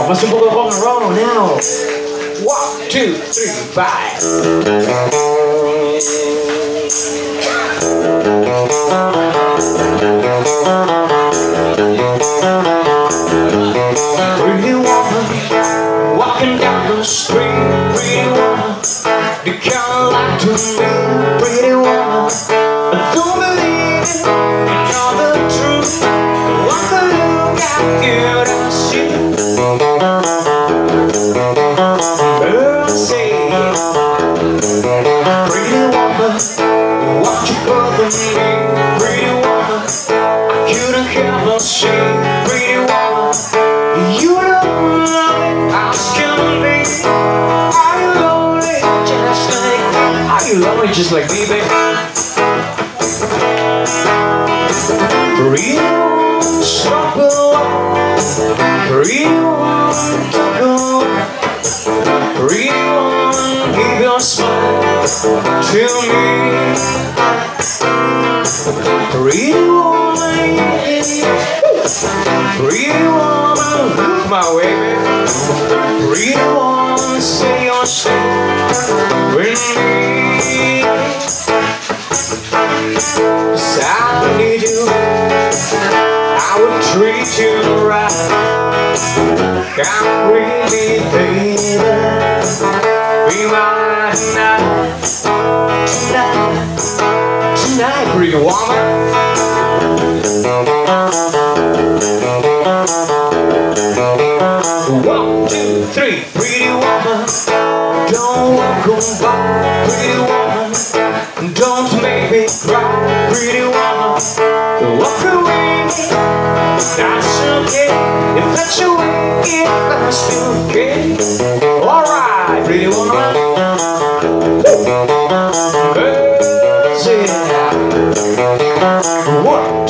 Vamos un poco de rock and roll now. One, two, three, five. Pretty woman, walking down the street. Pretty woman, to me. Pretty woman, I don't believe it. Just like Are you lonely just like me, baby? Pretty your smile to me. Pretty woman, pretty woman, look my way. Pretty woman, say your shit with me. 'Cause I need you, I would treat you right. Come with me, baby. Pretty woman. One, two, three, pretty woman. Don't walk by, pretty woman. Don't make me cry, pretty woman. Walk away, that's okay. If that's your way, it must be okay. Pretty woman. Birds, yeah. One,